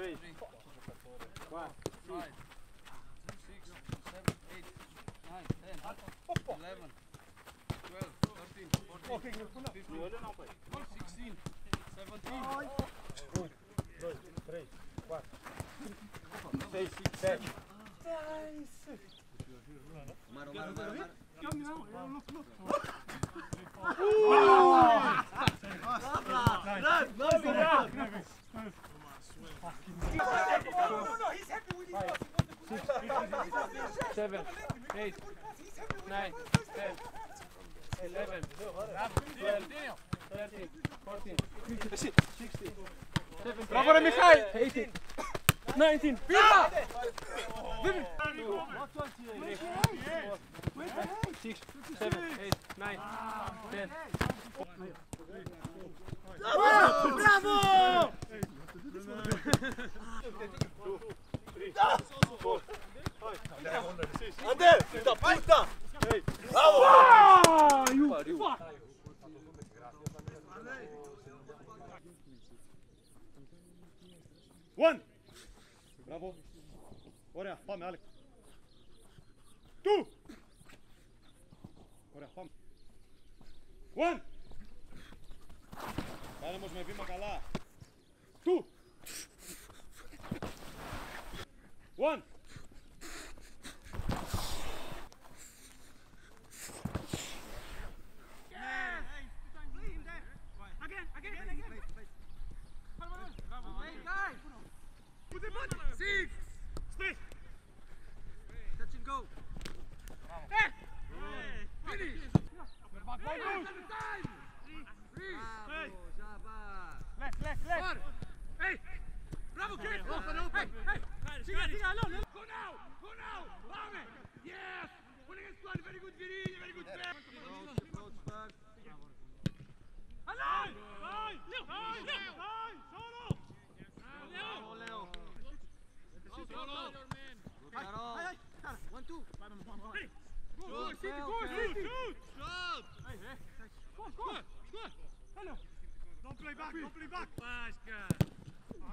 3, 4, 5, 6, 7, 8, 9, 10, 11, 12, 13, 14, 15, 16, 17, 1, 2, 3, 4, 6, 7. Nice! Maro, maro, maro, maro. Não, não, eu não, não. Seven, eight, nine, ten, eleven, twelve, thirteen, fourteen, fifteen, sixteen, seventeen, Bravo, Mihai! eighteen, nineteen, Pirma! Six, seven, eight, nine, ten. Ander! One! Bravo! Ora, fame, Alec! Two! Ωραία, πάμε. One! Κάνε όμως με βήμα καλά. Two! One! out on the one line. Go, go, go, go, shoot, shoot! Stop! Hey, hey, go, go! Go, Hello! Don't play back, don't play back! Pasca!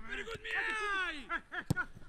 Very good, me! Hey, hey, hey!